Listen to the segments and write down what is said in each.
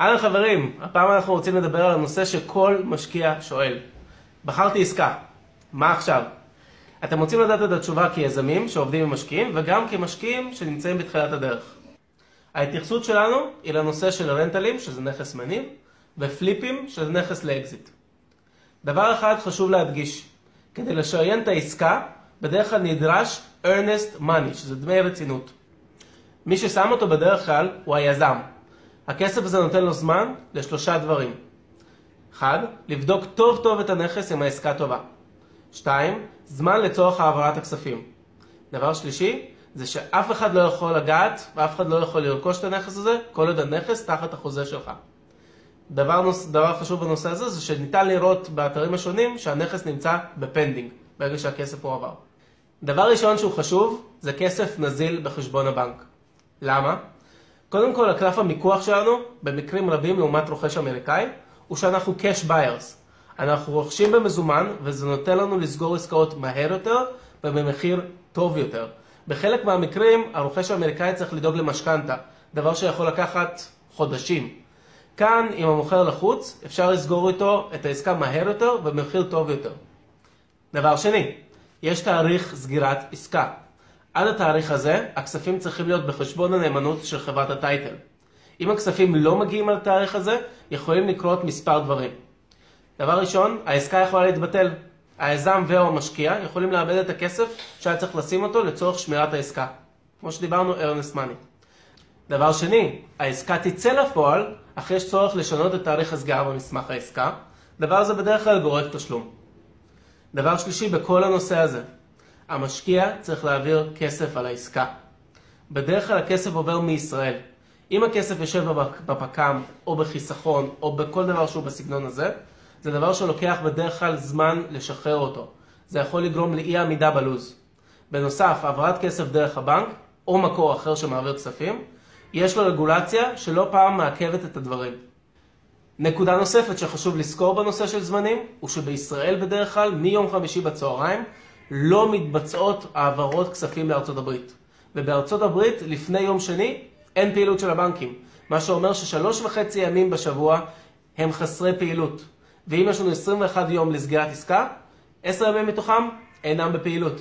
אהלן חברים, הפעם אנחנו רוצים לדבר על הנושא שכל משקיע שואל. בחרתי עסקה, מה עכשיו? אתם רוצים לדעת את התשובה כיזמים שעובדים עם משקיעים וגם כמשקיעים שנמצאים בתחילת הדרך. ההתייחסות שלנו היא לנושא של רנטלים, שזה נכס מניב, ופליפים, שזה נכס לאקזיט. דבר אחד חשוב להדגיש, כדי לשריין את העסקה, בדרך כלל נדרש earnest money, שזה דמי רצינות. מי ששם אותו בדרך כלל הוא היזם. הכסף הזה נותן לו זמן לשלושה דברים. אחד, לבדוק טוב טוב את הנכס אם העסקה טובה. שתיים, זמן לצורך העברת הכספים. דבר שלישי, זה שאף אחד לא יכול לגעת ואף אחד לא יכול לרכוש את הנכס הזה כל עוד הנכס תחת החוזה שלך. דבר, נוס, דבר חשוב בנושא הזה זה שניתן לראות באתרים השונים שהנכס נמצא ב pending ברגע שהכסף הועבר. דבר ראשון שהוא חשוב זה כסף נזיל בחשבון הבנק. למה? קודם כל הקלף המיקוח שלנו במקרים רבים לעומת רוכש אמריקאי הוא שאנחנו cash buyers. אנחנו רוכשים במזומן וזה נותן לנו לסגור עסקאות מהר יותר ובמחיר טוב יותר. בחלק מהמקרים הרוכש האמריקאי צריך לדאוג למשכנתה, דבר שיכול לקחת חודשים. כאן, אם המוכר לחוץ, אפשר לסגור איתו את העסקה מהר יותר במחיר טוב יותר. דבר שני, יש תאריך סגירת עסקה. עד התאריך הזה, הכספים צריכים להיות בחשבון הנאמנות של חברת הטייטל. אם הכספים לא מגיעים על התאריך הזה, יכולים לקרות מספר דברים. דבר ראשון, העסקה יכולה להתבטל. היזם ו/או המשקיע יכולים לאבד את הכסף שהיה צריך לשים אותו לצורך שמירת העסקה. כמו שדיברנו, earnest money. דבר שני, העסקה תצא לפועל, אך יש צורך לשנות את תאריך הסגירה במסמך העסקה. דבר זה בדרך כלל גורק תשלום. דבר שלישי, בכל הנושא הזה, המשקיע צריך להעביר כסף על העסקה. בדרך כלל הכסף עובר מישראל. אם הכסף יושב בפק"ם, או בחיסכון, או בכל דבר שהוא בסגנון הזה, זה דבר שלוקח בדרך כלל זמן לשחרר אותו. זה יכול לגרום לאי עמידה בלוז. בנוסף, העברת כסף דרך הבנק, או מקור אחר שמעביר כספים, יש לו רגולציה שלא פעם מעכבת את הדברים. נקודה נוספת שחשוב לזכור בנושא של זמנים, הוא שבישראל בדרך כלל, מיום חמישי בצהריים, לא מתבצעות העברות כספים לארצות הברית. ובארצות הברית, לפני יום שני, אין פעילות של הבנקים. מה שאומר ששלוש וחצי ימים בשבוע הם חסרי פעילות. ואם יש לנו 21 יום לסגירת עסקה, 10 ימים מתוכם אינם בפעילות.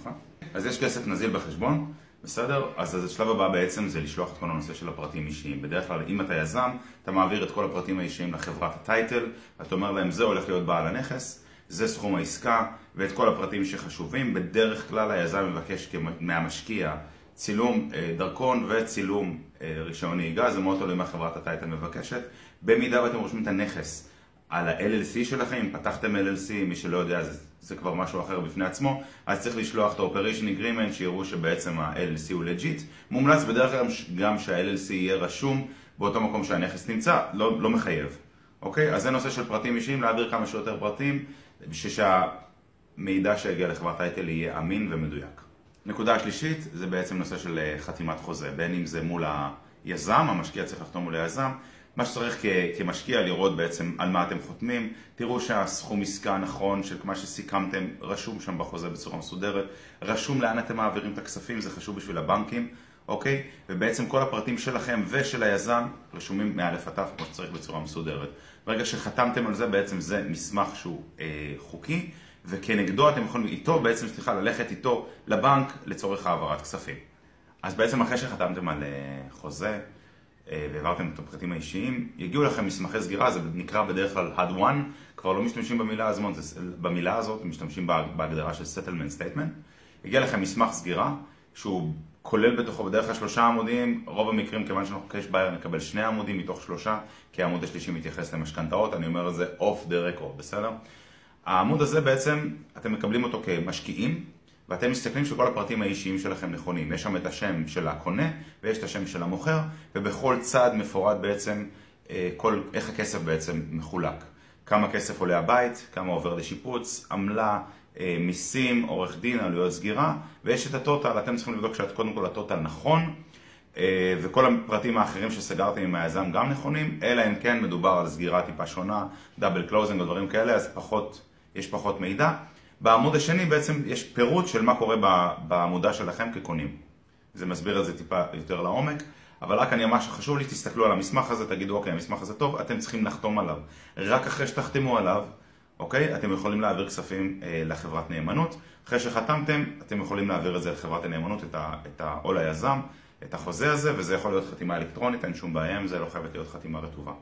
נכון. אז יש כסף נזיל בחשבון, בסדר? אז השלב הבא בעצם זה לשלוח את כל הנושא של הפרטים אישיים. בדרך כלל, אם אתה יזם, אתה מעביר את כל הפרטים האישיים לחברת ה title, אתה אומר להם, זה הולך להיות בעל הנכס, זה סכום העסקה, ואת כל הפרטים שחשובים. בדרך כלל היזם מבקש מהמשקיע צילום אה, דרכון וצילום אה, רישיון נהיגה, זה מאוד תלוי מה חברת ה title מבקשת. במידה ואתם רושמים את הנכס על ה-LLC שלכם, אם פתחתם LLC, מי שלא יודע זה, זה כבר משהו אחר בפני עצמו, אז צריך לשלוח את ה-Operation Agreement שיראו שבעצם ה-LLC הוא legit. מומלץ בדרך כלל גם שה-LLC יהיה רשום באותו מקום שהנכס נמצא, לא, לא מחייב. אוקיי? אז זה נושא של פרטים אישיים, להעביר כמה שיותר פרטים, בשביל שהמידע שיגיע לחברת טייטל יהיה אמין ומדויק. נקודה שלישית זה בעצם נושא של אה, חתימת חוזה, בין אם זה מול היזם, המשקיע צריך לחתום מול היזם, מה שצריך כמשקיע לראות בעצם על מה אתם חותמים, תראו שהסכום עסקה נכון של מה שסיכמתם רשום שם בחוזה בצורה מסודרת, רשום לאן אתם מעבירים את הכספים, זה חשוב בשביל הבנקים, אוקיי? ובעצם כל הפרטים שלכם ושל היזם רשומים מא' עד ת' כמו שצריך בצורה מסודרת. ברגע שחתמתם על זה בעצם זה מסמך שהוא אה, חוקי וכנגדו אתם יכולים איתו, בעצם סליחה, ללכת איתו לבנק לצורך העברת כספים. אז בעצם אחרי שחתמתם על אה, חוזה אה, והעברתם את הפרטים האישיים, יגיעו לכם מסמכי סגירה, זה נקרא בדרך כלל HUD 1, כבר לא משתמשים במילה הזאת, במילה הזאת משתמשים בהגדרה של settlement statement. יגיע לכם מסמך סגירה, שהוא כולל בתוכו בדרך כלל שלושה עמודים, רוב המקרים כיוון שאנחנו קש בייר נקבל שני עמודים מתוך שלושה, כי העמוד השלישי מתייחס למשכנתאות, אני אומר את זה off the record, בסדר? העמוד הזה בעצם, אתם מקבלים אותו כמשקיעים, ואתם מסתכלים שכל הפרטים האישיים שלכם נכונים. יש שם את השם של הקונה ויש את השם של המוכר, ובכל צד מפורט בעצם אה, כל, איך הכסף בעצם מחולק. כמה כסף עולה הבית, כמה עובר לשיפוץ, עמלה, אה, מיסים, עורך דין, עלויות סגירה, ויש את ה total, אתם צריכים לבדוק שקודם כל ה total נכון, אה, וכל הפרטים האחרים שסגרתם עם היזם גם נכונים, אלא אם כן מדובר על סגירה טיפה שונה, double closing או דברים כאלה, אז פחות, יש פחות מידע. בעמוד השני בעצם יש פירוט של מה קורה בעמודה שלכם כקונים. זה מסביר את זה טיפה יותר לעומק. אבל רק אני ממש חשוב לי, תסתכלו על המסמך הזה, תגידו, אוקיי, המסמך הזה טוב, אתם צריכים לחתום עליו. רק אחרי שתחתמו עליו, אוקיי, אתם יכולים להעביר כספים אה, לחברת נאמנות. אחרי שחתמתם, אתם יכולים להעביר את זה לחברת הנאמנות, את ה, את ה, או ליזם, את החוזה הזה, וזה יכול להיות חתימה אלקטרונית, אין שום בעיה עם זה, לא חייבת להיות חתימה רטובה.